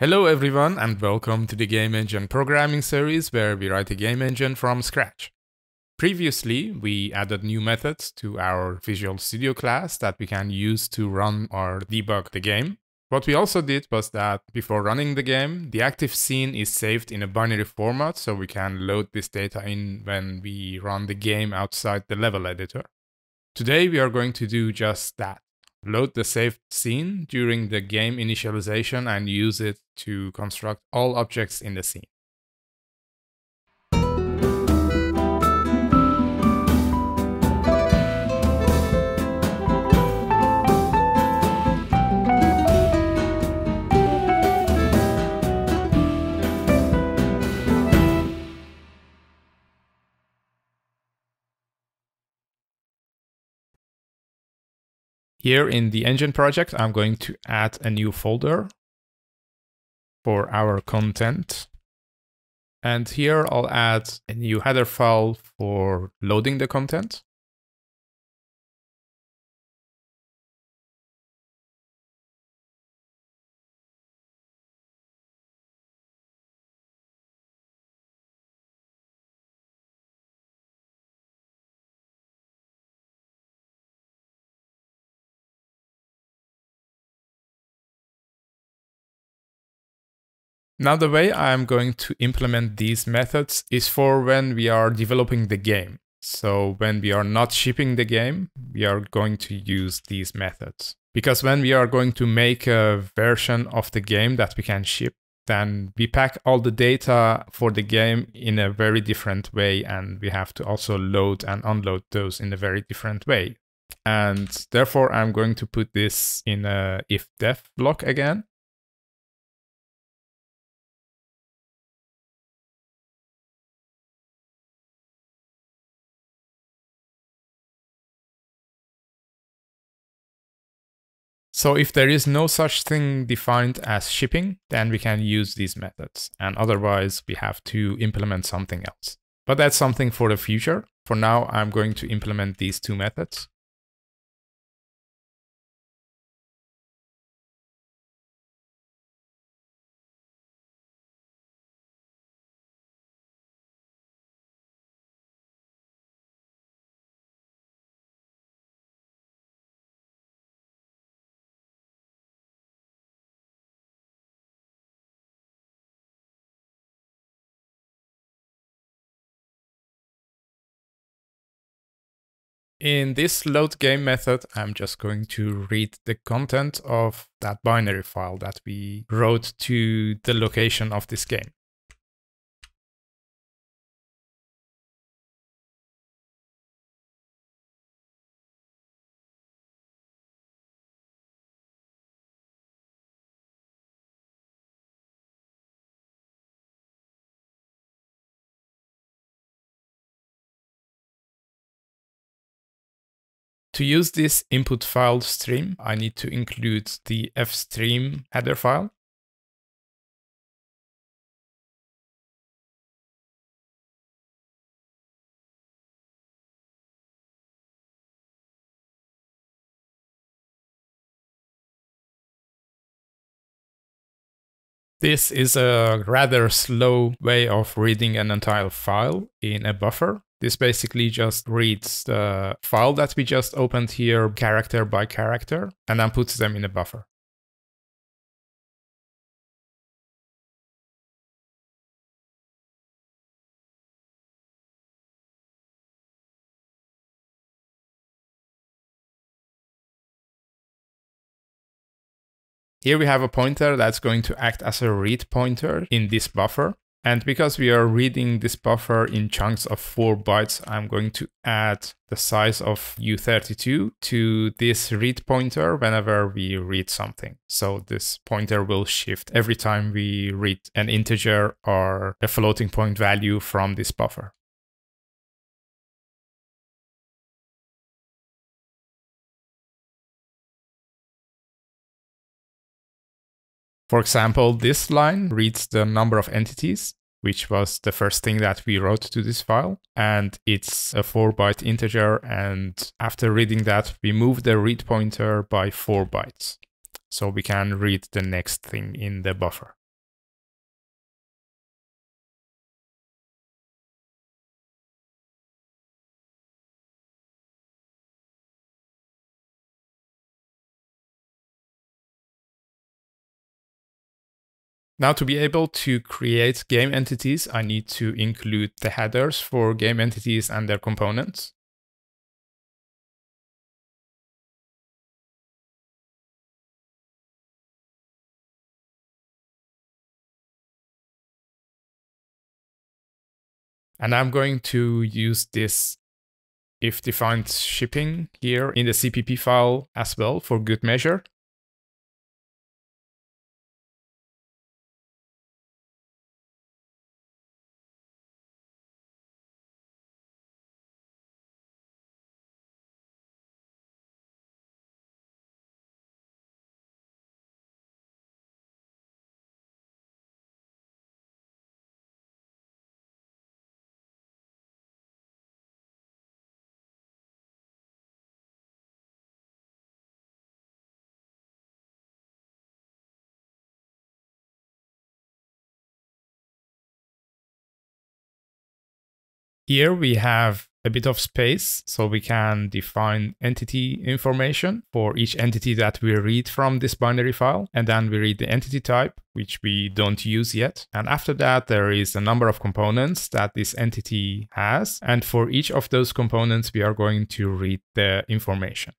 Hello everyone and welcome to the Game Engine programming series where we write a game engine from scratch. Previously, we added new methods to our Visual Studio class that we can use to run or debug the game. What we also did was that before running the game, the active scene is saved in a binary format so we can load this data in when we run the game outside the level editor. Today we are going to do just that load the saved scene during the game initialization and use it to construct all objects in the scene. Here in the engine project, I'm going to add a new folder for our content. And here I'll add a new header file for loading the content. Now the way I'm going to implement these methods is for when we are developing the game. So when we are not shipping the game, we are going to use these methods. Because when we are going to make a version of the game that we can ship, then we pack all the data for the game in a very different way and we have to also load and unload those in a very different way. And therefore I'm going to put this in a if def block again So if there is no such thing defined as shipping, then we can use these methods. And otherwise, we have to implement something else. But that's something for the future. For now, I'm going to implement these two methods. In this load game method, I'm just going to read the content of that binary file that we wrote to the location of this game. To use this input file stream, I need to include the fstream header file. This is a rather slow way of reading an entire file in a buffer. This basically just reads the file that we just opened here character by character and then puts them in a buffer. Here we have a pointer that's going to act as a read pointer in this buffer. And because we are reading this buffer in chunks of 4 bytes, I'm going to add the size of U32 to this read pointer whenever we read something. So this pointer will shift every time we read an integer or a floating point value from this buffer. For example, this line reads the number of entities, which was the first thing that we wrote to this file. And it's a four byte integer. And after reading that, we move the read pointer by four bytes. So we can read the next thing in the buffer. Now to be able to create game entities, I need to include the headers for game entities and their components. And I'm going to use this if defined shipping here in the CPP file as well for good measure. Here we have a bit of space so we can define entity information for each entity that we read from this binary file. And then we read the entity type, which we don't use yet. And after that, there is a number of components that this entity has. And for each of those components, we are going to read the information.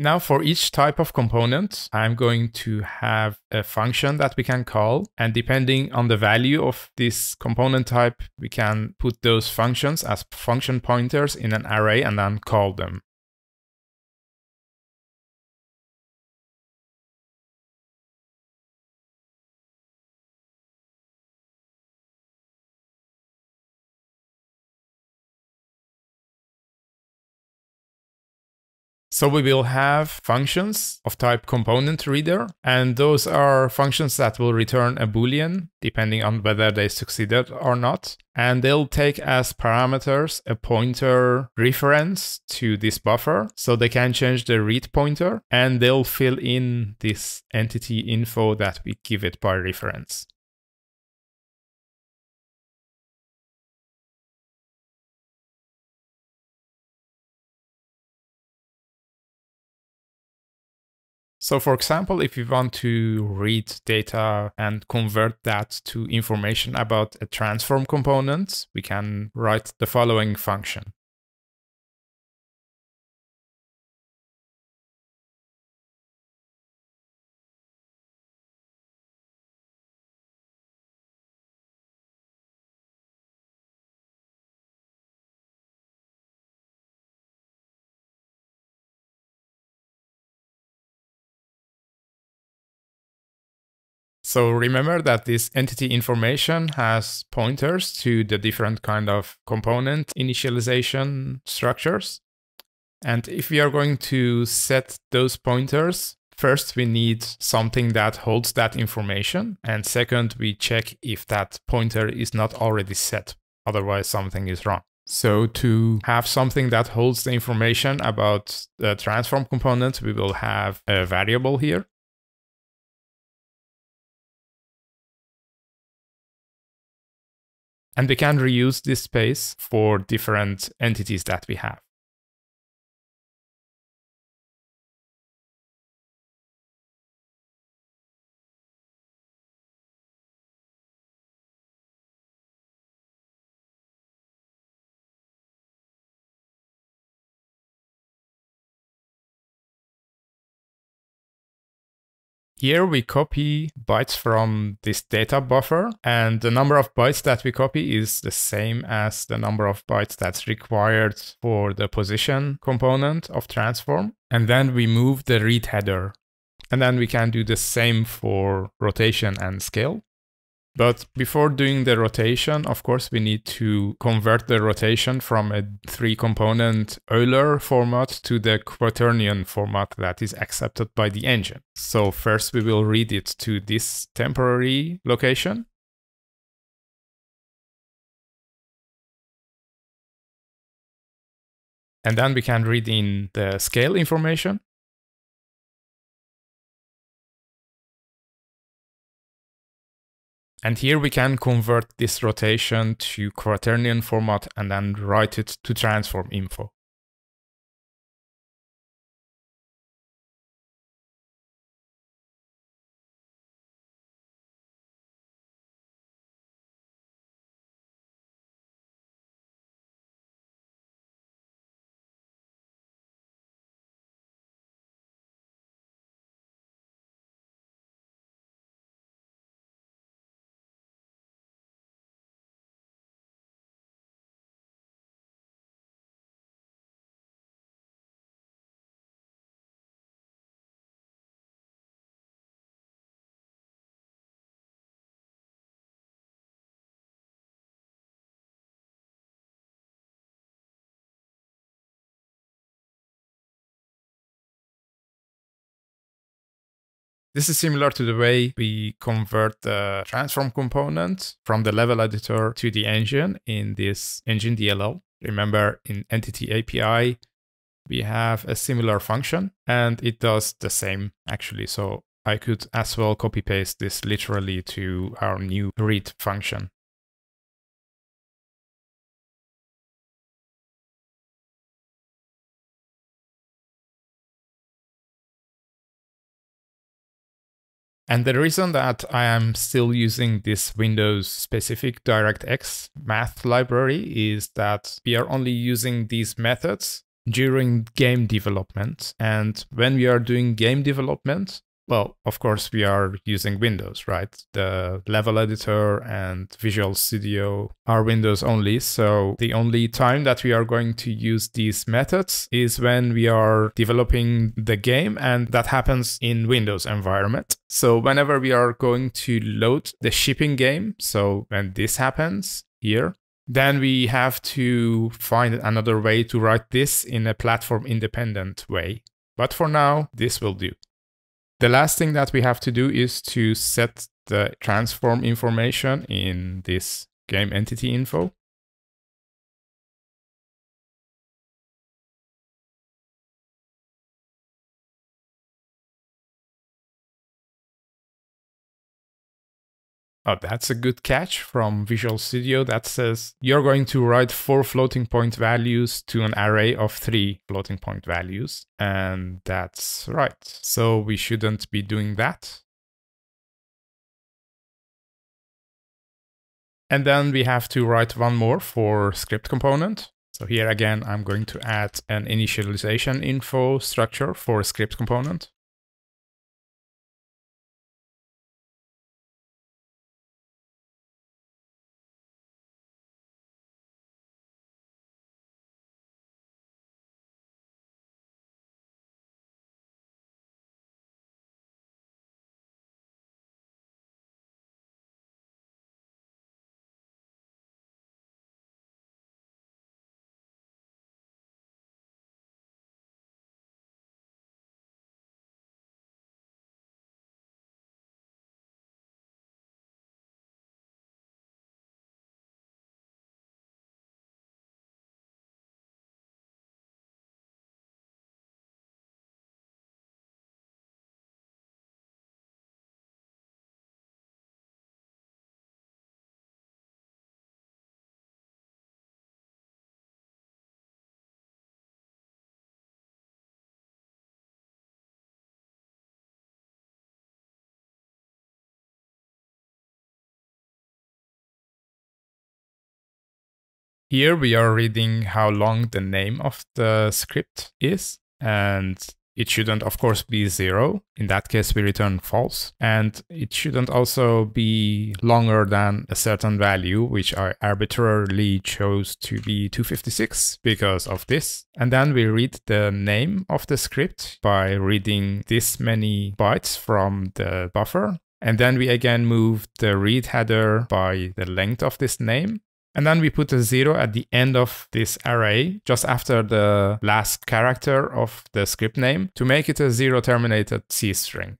Now for each type of component, I'm going to have a function that we can call. And depending on the value of this component type, we can put those functions as function pointers in an array and then call them. So we will have functions of type component reader, and those are functions that will return a boolean depending on whether they succeeded or not. And they'll take as parameters a pointer reference to this buffer, so they can change the read pointer, and they'll fill in this entity info that we give it by reference. So for example, if you want to read data and convert that to information about a transform component, we can write the following function. So remember that this entity information has pointers to the different kind of component initialization structures. And if we are going to set those pointers, first we need something that holds that information. And second, we check if that pointer is not already set. Otherwise, something is wrong. So to have something that holds the information about the transform component, we will have a variable here. And we can reuse this space for different entities that we have. Here we copy bytes from this data buffer and the number of bytes that we copy is the same as the number of bytes that's required for the position component of transform. And then we move the read header. And then we can do the same for rotation and scale. But before doing the rotation, of course, we need to convert the rotation from a three component Euler format to the quaternion format that is accepted by the engine. So first we will read it to this temporary location. And then we can read in the scale information. And here we can convert this rotation to quaternion format and then write it to transform info. This is similar to the way we convert the transform component from the level editor to the engine in this engine DLL. Remember in entity API, we have a similar function and it does the same actually. So I could as well copy paste this literally to our new read function. And the reason that I am still using this Windows specific DirectX math library is that we are only using these methods during game development. And when we are doing game development, well, of course, we are using Windows, right? The level editor and Visual Studio are Windows only. So the only time that we are going to use these methods is when we are developing the game, and that happens in Windows environment. So whenever we are going to load the shipping game, so when this happens here, then we have to find another way to write this in a platform independent way. But for now, this will do. The last thing that we have to do is to set the transform information in this game entity info. Oh, that's a good catch from Visual Studio that says you're going to write four floating point values to an array of three floating point values. And that's right. So we shouldn't be doing that. And then we have to write one more for script component. So here again, I'm going to add an initialization info structure for script component. Here we are reading how long the name of the script is, and it shouldn't, of course, be zero. In that case, we return false. And it shouldn't also be longer than a certain value, which I arbitrarily chose to be 256 because of this. And then we read the name of the script by reading this many bytes from the buffer. And then we again move the read header by the length of this name. And then we put a zero at the end of this array, just after the last character of the script name, to make it a zero terminated C string.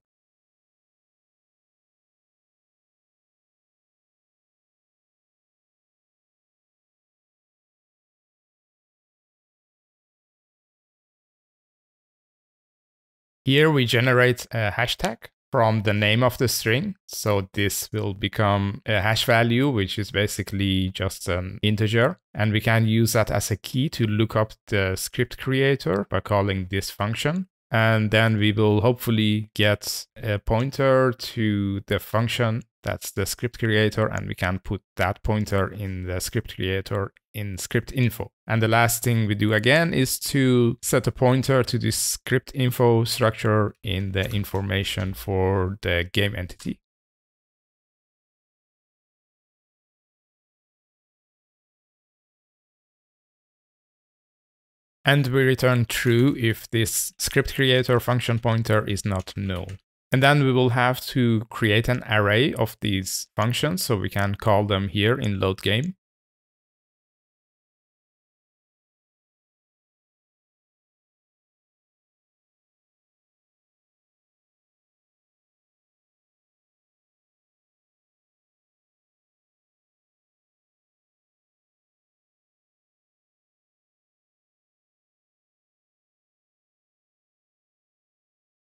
Here we generate a hashtag from the name of the string. So this will become a hash value, which is basically just an integer. And we can use that as a key to look up the script creator by calling this function. And then we will hopefully get a pointer to the function that's the script creator, and we can put that pointer in the script creator in script info. And the last thing we do again is to set a pointer to this script info structure in the information for the game entity. And we return true if this script creator function pointer is not null. And then we will have to create an array of these functions so we can call them here in load game.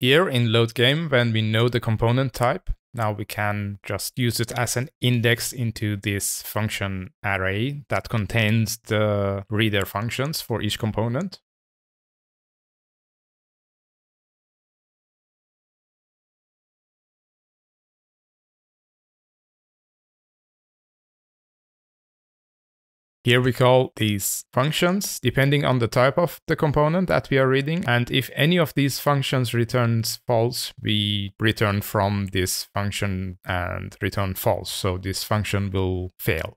Here in load game, when we know the component type, now we can just use it as an index into this function array that contains the reader functions for each component. Here we call these functions depending on the type of the component that we are reading. And if any of these functions returns false, we return from this function and return false. So this function will fail.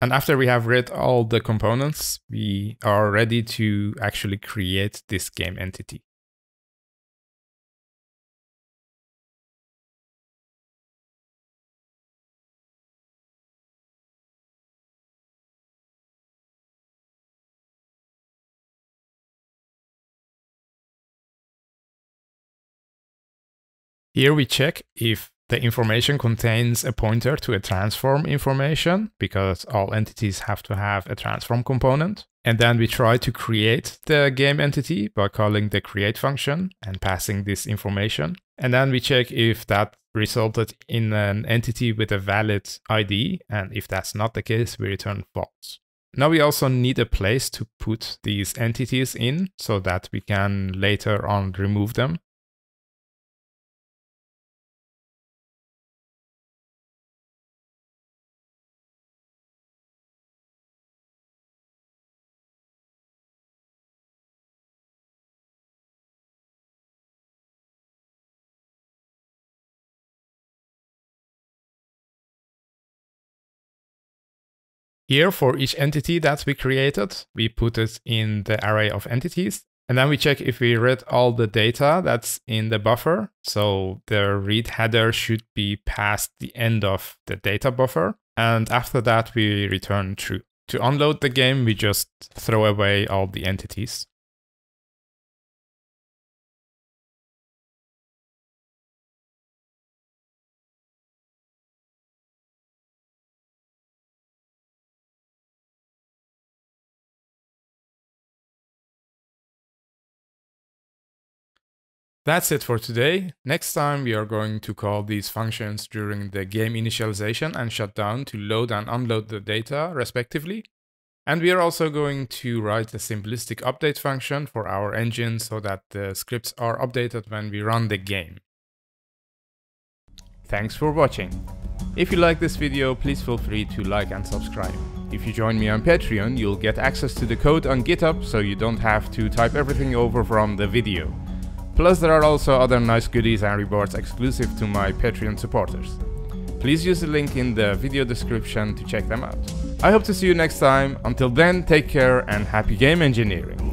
And after we have read all the components, we are ready to actually create this game entity. Here we check if the information contains a pointer to a transform information because all entities have to have a transform component. And then we try to create the game entity by calling the create function and passing this information. And then we check if that resulted in an entity with a valid ID. And if that's not the case, we return false. Now we also need a place to put these entities in so that we can later on remove them. Here, for each entity that we created, we put it in the array of entities. And then we check if we read all the data that's in the buffer. So the read header should be past the end of the data buffer. And after that, we return true. To unload the game, we just throw away all the entities. That's it for today. Next time we are going to call these functions during the game initialization and shutdown to load and unload the data respectively. And we are also going to write a simplistic update function for our engine so that the scripts are updated when we run the game. Thanks for watching. If you like this video, please feel free to like and subscribe. If you join me on Patreon, you'll get access to the code on GitHub so you don't have to type everything over from the video. Plus there are also other nice goodies and rewards exclusive to my Patreon supporters. Please use the link in the video description to check them out. I hope to see you next time. Until then, take care and happy game engineering.